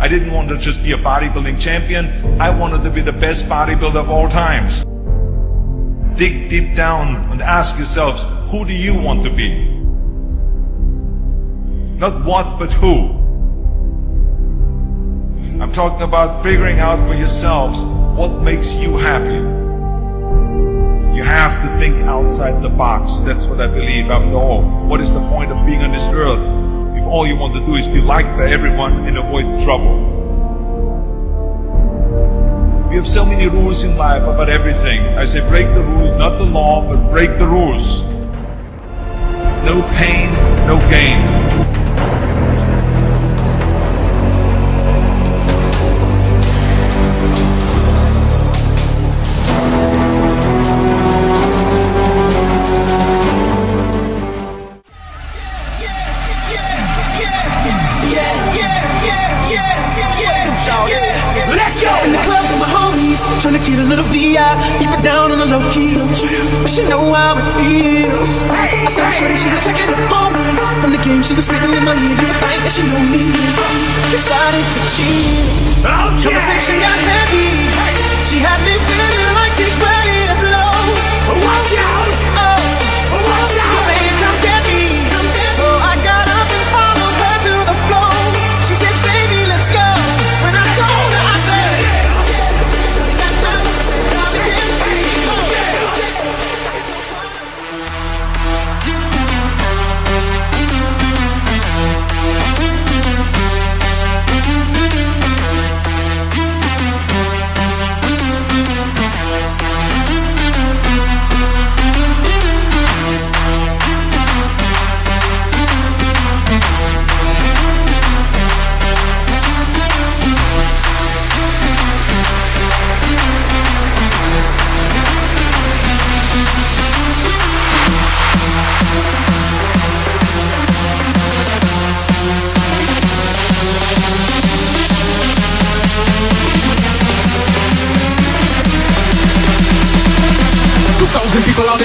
I didn't want to just be a bodybuilding champion. I wanted to be the best bodybuilder of all times. Dig deep down and ask yourselves, who do you want to be? Not what, but who. I'm talking about figuring out for yourselves what makes you happy. You have to think outside the box. That's what I believe. After all, what is the point of being on this earth if all you want to do is be liked by everyone and avoid trouble? We have so many rules in life about everything. I say break the rules, not the law, but break the rules. No pain, no gain. Get a little VI, keep it down on the low key. But she know how it feels. I said, shorty, she was checking on me. From the game, she was spitting in my ear. You would think that she knew me. Decided to cheat.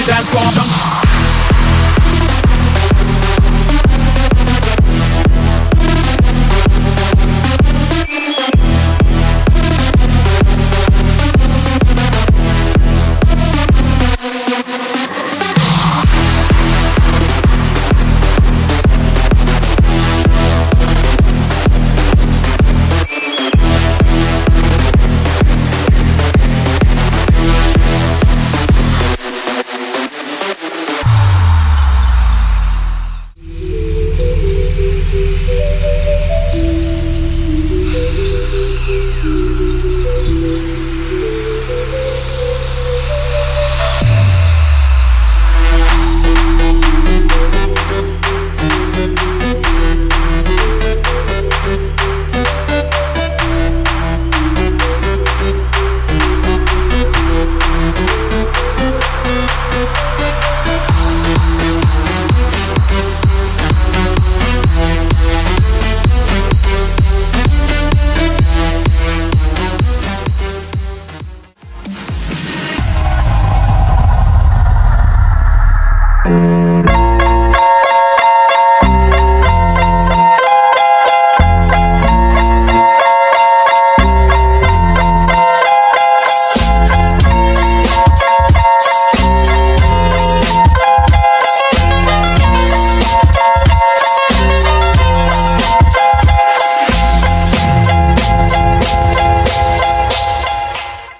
dance floor.